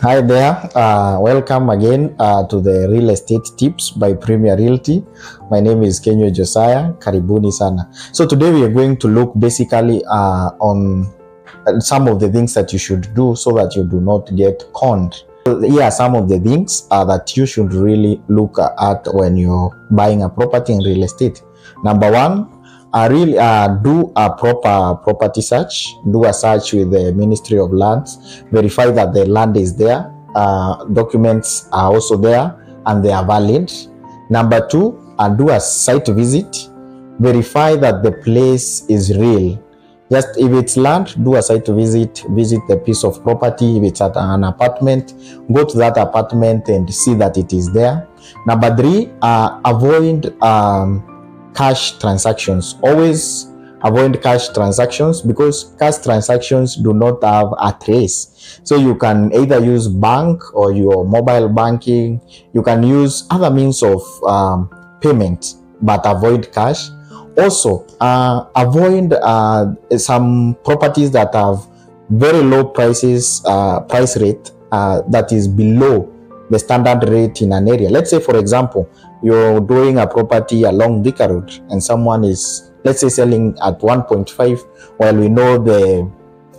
Hi there. Uh, welcome again uh, to the Real Estate Tips by Premier Realty. My name is Kenyo Josiah. Karibuni sana. So today we are going to look basically uh, on some of the things that you should do so that you do not get conned. Here are some of the things uh, that you should really look at when you're buying a property in real estate. Number one, uh, really uh, do a proper property search. Do a search with the Ministry of Lands. Verify that the land is there. Uh, documents are also there and they are valid. Number two, uh, do a site visit. Verify that the place is real. Just if it's land, do a site visit. Visit the piece of property. If it's at an apartment, go to that apartment and see that it is there. Number three, uh, avoid um, cash transactions. Always avoid cash transactions because cash transactions do not have a trace. So you can either use bank or your mobile banking. You can use other means of um, payment, but avoid cash. Also, uh, avoid uh, some properties that have very low prices, uh, price rate uh, that is below the standard rate in an area. Let's say, for example, you're doing a property along Thika Road and someone is, let's say, selling at 1.5, while we know the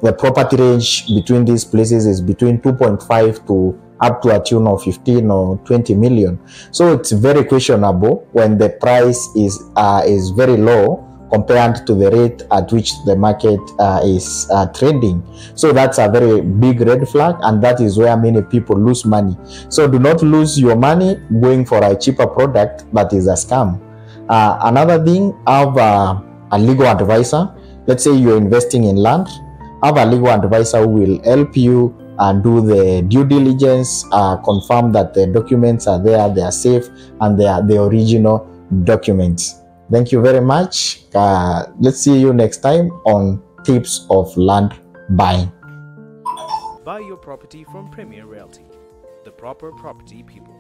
the property range between these places is between 2.5 to up to a tune of 15 or 20 million. So it's very questionable when the price is uh, is very low compared to the rate at which the market uh, is uh, trading. So that's a very big red flag, and that is where many people lose money. So do not lose your money going for a cheaper product that is a scam. Uh, another thing, have a, a legal advisor. Let's say you're investing in land, have a legal advisor who will help you and do the due diligence, uh, confirm that the documents are there, they are safe, and they are the original documents. Thank you very much. Uh, let's see you next time on tips of land buying. Buy your property from Premier Realty, the proper property people.